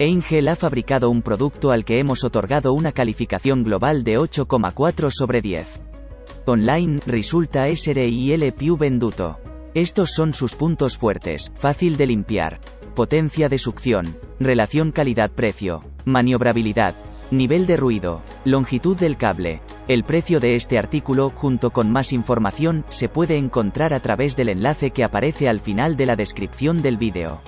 Angel ha fabricado un producto al que hemos otorgado una calificación global de 8,4 sobre 10. Online, resulta il più venduto. Estos son sus puntos fuertes, fácil de limpiar, potencia de succión, relación calidad-precio, maniobrabilidad, nivel de ruido, longitud del cable. El precio de este artículo, junto con más información, se puede encontrar a través del enlace que aparece al final de la descripción del vídeo.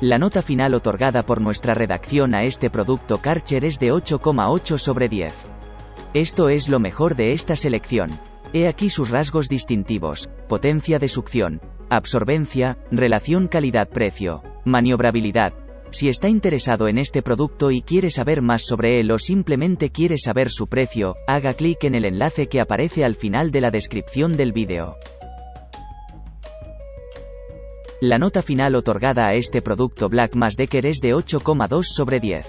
La nota final otorgada por nuestra redacción a este producto Karcher es de 8,8 sobre 10. Esto es lo mejor de esta selección. He aquí sus rasgos distintivos, potencia de succión, absorbencia, relación calidad-precio, maniobrabilidad. Si está interesado en este producto y quiere saber más sobre él o simplemente quiere saber su precio, haga clic en el enlace que aparece al final de la descripción del vídeo. La nota final otorgada a este producto Black Decker es de 8,2 sobre 10.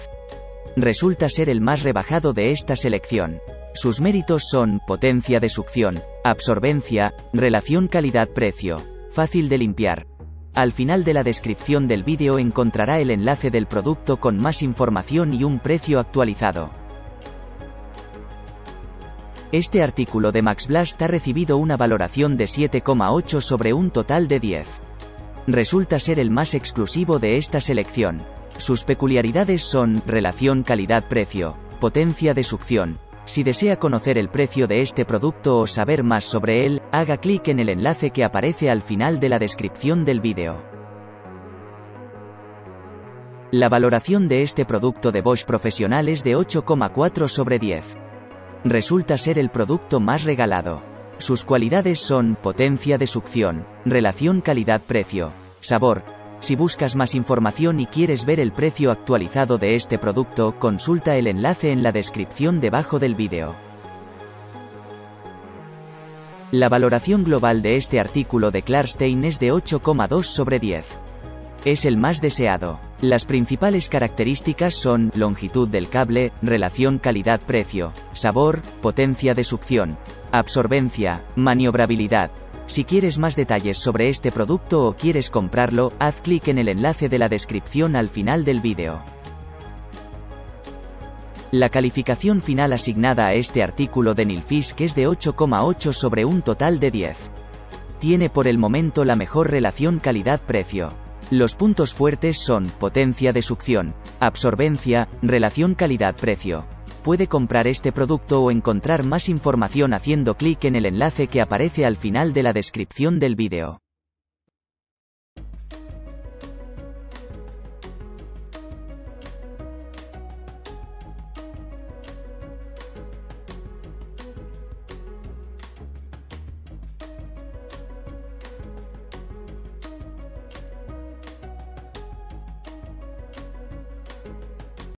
Resulta ser el más rebajado de esta selección. Sus méritos son potencia de succión, absorbencia, relación calidad-precio, fácil de limpiar. Al final de la descripción del vídeo encontrará el enlace del producto con más información y un precio actualizado. Este artículo de Max Blast ha recibido una valoración de 7,8 sobre un total de 10 resulta ser el más exclusivo de esta selección. Sus peculiaridades son relación calidad-precio, potencia de succión. Si desea conocer el precio de este producto o saber más sobre él, haga clic en el enlace que aparece al final de la descripción del vídeo. La valoración de este producto de Bosch Profesional es de 8,4 sobre 10. Resulta ser el producto más regalado. Sus cualidades son potencia de succión, relación calidad-precio, sabor. Si buscas más información y quieres ver el precio actualizado de este producto, consulta el enlace en la descripción debajo del vídeo. La valoración global de este artículo de Klarstein es de 8,2 sobre 10. Es el más deseado. Las principales características son longitud del cable, relación calidad-precio, sabor, potencia de succión, Absorbencia, maniobrabilidad. Si quieres más detalles sobre este producto o quieres comprarlo, haz clic en el enlace de la descripción al final del vídeo. La calificación final asignada a este artículo de Nilfisk es de 8,8 sobre un total de 10. Tiene por el momento la mejor relación calidad-precio. Los puntos fuertes son potencia de succión, absorbencia, relación calidad-precio, puede comprar este producto o encontrar más información haciendo clic en el enlace que aparece al final de la descripción del vídeo.